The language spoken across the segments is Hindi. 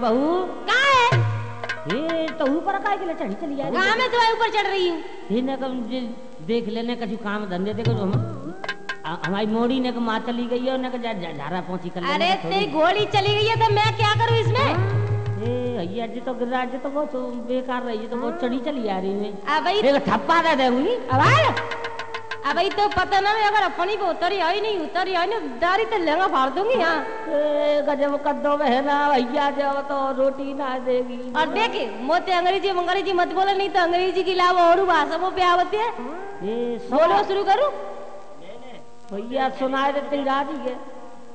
बहू। कहाँ है? ये तो ऊपर काय के लिए चढ़ी चली जा कहाँ मैं तुम्हारे ऊपर चढ़ रही हूँ? ने कम देख लेने का जो काम धंधे देखो जो हम हमारी मोड़ी ने का माँ चली गई है ने का जा जा- झारा पहुँची कर अरे तेरी घोड़ी चली गई है तो मैं क्या करूँ इसमें? ए भैया जी तो गिरिराज जी तो बहुत बेकार रही है तो बहुत चढ़ी चली आ रही है। ठप्पा दे देंगी अब तो पता ना अगर अपनी को उतरी आई नहीं उतरी आई नहीं दारी तो लहंगा फाड़ दूँगी यहाँ। गजब कद्दो बहना भैया जब तो रोटी ना देगी। और देखे मोते अंग्रेज़ी अंग्रेज़ी मत बोले नहीं तो अंग्रेज़ी के अलावा और भाषा वो पे आवती है। बोलो शुरू करूँ। भैया सुनाए देते राज़ी है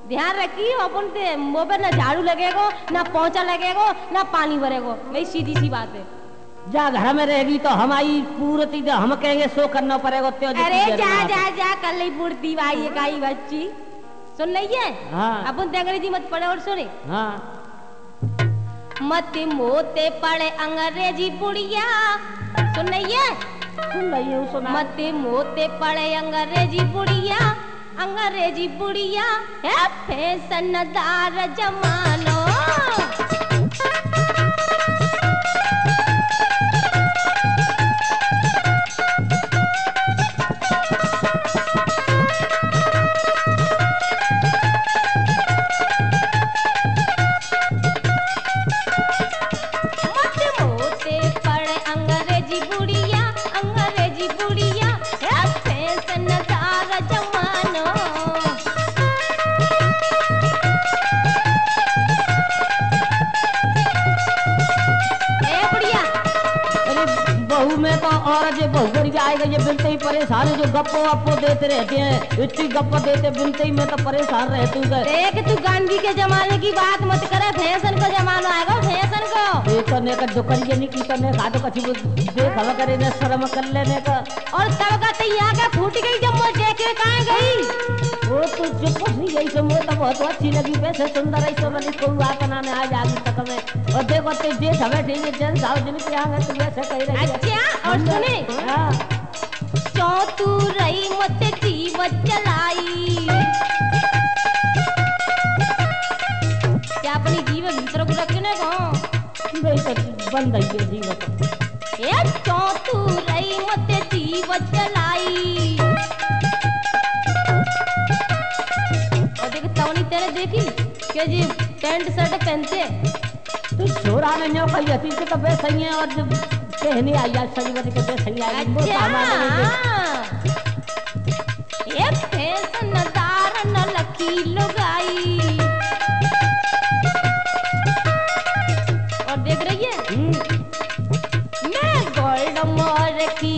ध्यान रखी अपन ते मुँह पे ना झाड़ू लगेगा ना पोंछा लगेगा ना पानी भरेगा। वही सीधी सी बात है। जा घर में रहेगी तो हमारी पूरती हम कहेंगे सो करना पड़ेगा त्यो अरे जा जा जा कल ही बुढ़ती भाई काई बच्ची। सुन रही है? हाँ। अपन अंग्रेज़ी मत पढ़े और सुने। हाँ। मत मोते पड़े अंग्रेज़ी बुढ़िया। सुन रही है? सुन रही हूँ सुना। मत मोते पड़े अंग्रेज़ी बुढ़िया। अंग्रेज़ी बुढ़िया है फैशनदार जमानो। में तो और जो बहू कर आएगा ये बिनते ही परेशान है जो गप्पो वप्पो देते रहते हैं। इतनी गप्पो देते बिनते ही में तो परेशान रहते हैं देख तू गांधी के जमाने की बात मत करे फ़ैशन का जमाना आएगा फ़ैशन को। ये करने का दुकान ये नहीं की करने का तो कछु देख हवा करे ने शर्म कर लेने का और तब का तैयार का फूट गई जब वो देखे कहाँ गई? वो तो चुप नहीं गई सो मुझे तो बहुत अच्छी लगी वैसे सुंदर है सो बनी को आ बनाने आज आगे तक में। और देखो तो देख हमें ठीक है जन सार्वजनिक यहाँ है तो वैसे कही रही है। अच्छा और सुने हाँ चौतू रही मत जीव चलाई। क्या अपनी जीव भीतर को रखने को? भाई तो बंद है ये जीवन ये चौतू रही मत जीव चलाई। और देख तवनी तेरे देखी के जी पैंट शर्ट पहनते तो छोरा ने न्यो कही थी कि तो वैसे ही है और जब कहने आई आज सही बन के वैसे आया वो सामान लेके ये फैशनदार न लकी लगाई। और देख रही है? हम्म, मैं गोल्ड मोर की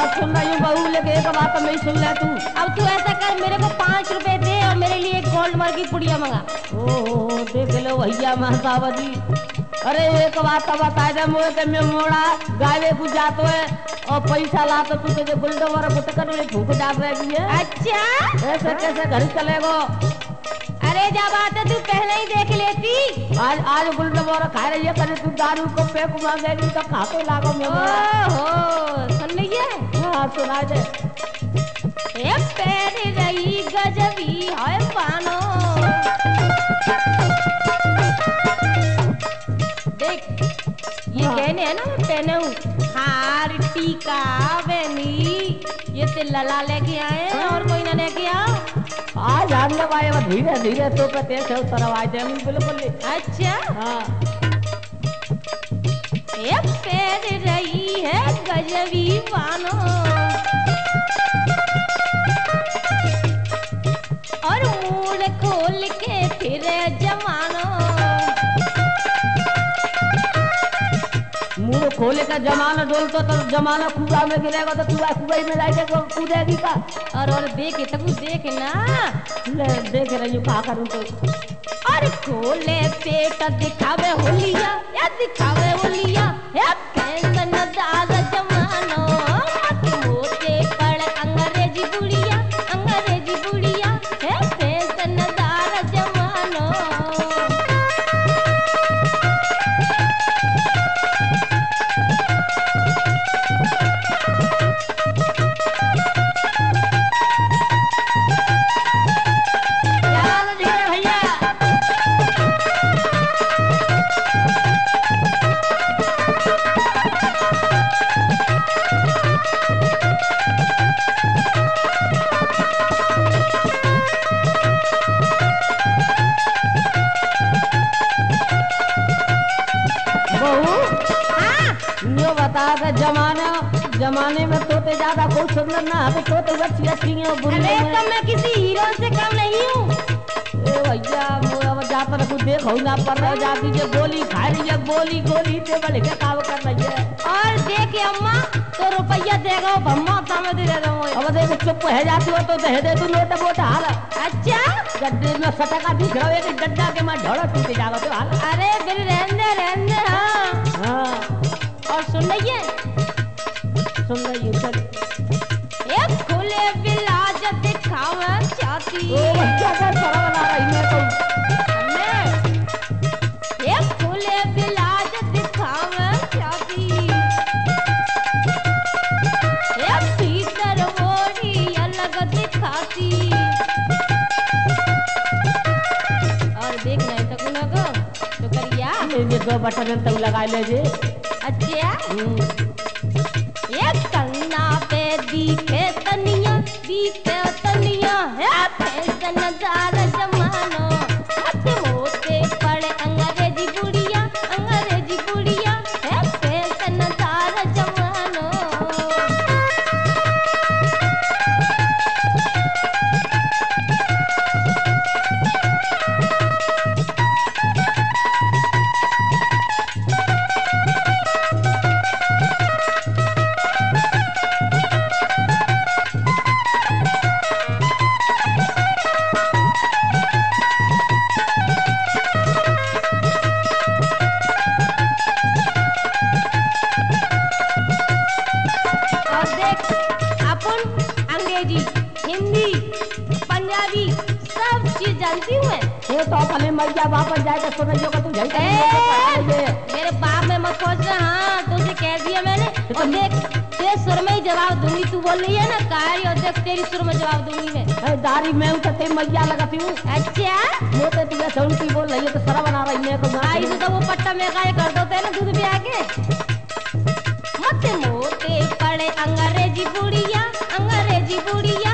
हाँ सुन रही हूँ बहू लेके एक बात मैं सुन ले तू। अब तू ऐसा कर मेरे को पाँच रुपए दे और मेरे लिए एक गोल्ड मार की पुड़िया मंगा। ओ देख लो भैया महतावती अरे एक बात तो बता दे मोए के मैं मोड़ा गावे को जातो है और पैसा ला तो तू तुझे गुल्डो वाला गुट कर ले फूक डाल रही है। अच्छा? ऐसे कैसे घर चलेगो? अरे जब आते तू पहले ही देख लेती। आज आज गुल्डो वाला खा रही है करे तू दारू को फेंक मांगेगी तो खाते लागो मैं रही है हाँ सुना दे ए पैर रही गजबी है पानो। देख ये हाँ। कहने है ना पहने हूँ। हार टीका बेनी ये ते लला लेके आए हैं और कोई ना लेके आओ। आज हम लोग आए धीरे धीरे तो पे तेज उतर दे बिल्कुल अच्छा? हाँ। ये पैर रही है गजबी पानो खोले का जमाना डोल तो जमाना कुआ में गिरेगा तो कुआ कुआ में जाके को कूदेगी का। और और देख तक देख ना। देख रही हूँ, कहा करूँ तो। और खोले पेट, दिखावे होलिया या दिखावे होलिया या फ़ैशन बता दे जमाना। जमाने में तोते ज़्यादा कोई सुंदर ना है तो तोते अच्छी अच्छी हैं अरे तो मैं किसी हीरो से कम नहीं हूँ। ए भैया वो जाता रखू देखो ना पर रह जाती जे गोली खा रही है गोली गोली से बढ़ के काम कर रही है। और देखे अम्मा तो रुपया देगा भम्मा सामने दे देगा अब देख चुप है जाती हो तो दे दे तू नोट बोट हाल। अच्छा? गड्ढे में सटका दिख रहा है कि गड्ढा के मैं ढोड़ा टूटे तो हाल। अरे फिर रहने रहने हाँ। हाँ। सुन रही है सुन रही हूँ चल एक खुले बिलाज दिखावे चाहती। ओ बच्चा का सरा बना रही है तो हमने खुले बिलाज दिखावे चाहती। एक भीतर मोड़ी अलग दिखाती। और देख नहीं तक न तो करिया। ये दो बटन तक लगा ले जे। एक कन्ना पे दिखे तनिया दिखे पंजाबी सब चीज़ जानती हूँ ये तो अपने मैया वापस जाए तो सुनियो का तू मेरे बाप में मत सोच रहा हाँ तुझे कह दिया मैंने। और देख तेरे सुर में ही जवाब दूँगी तू बोल रही है ना कारी और देख तेरी सुर में जवाब दूँगी मैं। है दारी में उठते मैया लगाती हूँ। अच्छा? वो मोते तुझे सौंटी बोल रही है तो सरा बना रही है तो आई तो वो पट्टा में गाय कर दो तेरे दूध भी आके। मत मोते पड़े अंग्रेज़ी बुढ़िया अंग्रेज़ी बुढ़िया।